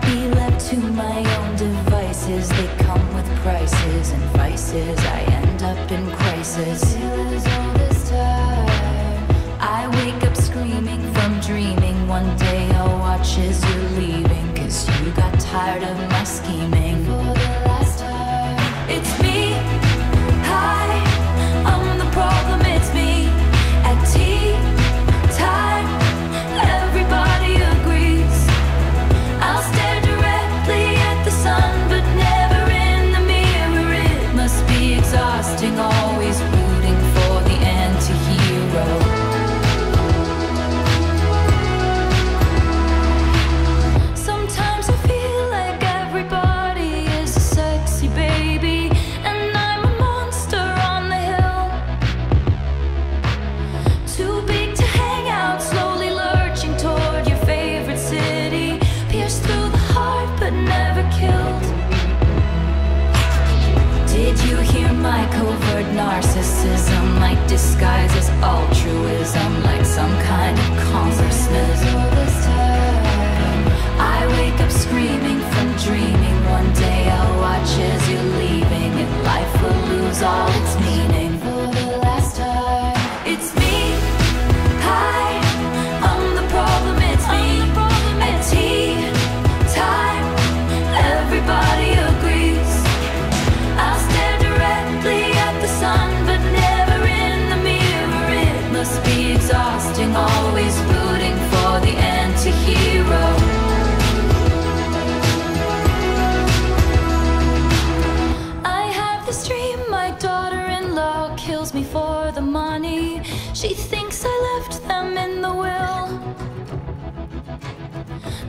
be left to my own devices. They come with prices and vices. I end up in crisis. I wake up screaming from dreaming. One day I'll watch as my covert narcissism? Like disguise as altruism, like some kind of congressman. I wake up screaming from dreaming. One day I'll watch as you're leaving, and life will lose all Have my daughter-in-law kills me for the money. She thinks I left them in the will.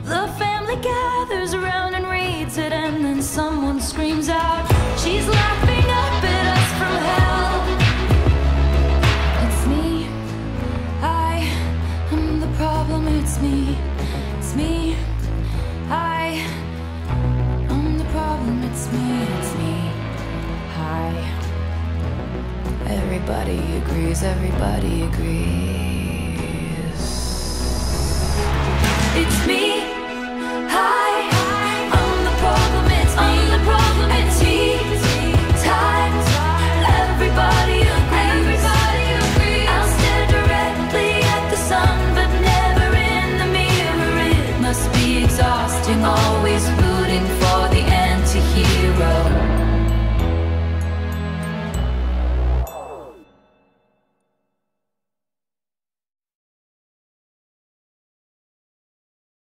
The family gathers around and reads it, and then someone screams out, She's laughing Everybody agrees. Everybody agrees.